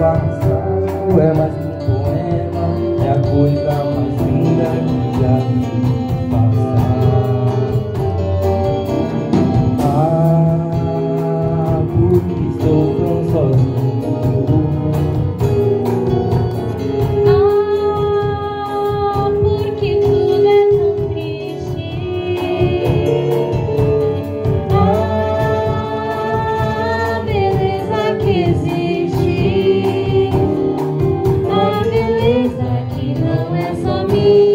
passado é mais que um poema, é a coisa mais linda que já vi passar. Ah, porque estou tão sozinho. não é só minha.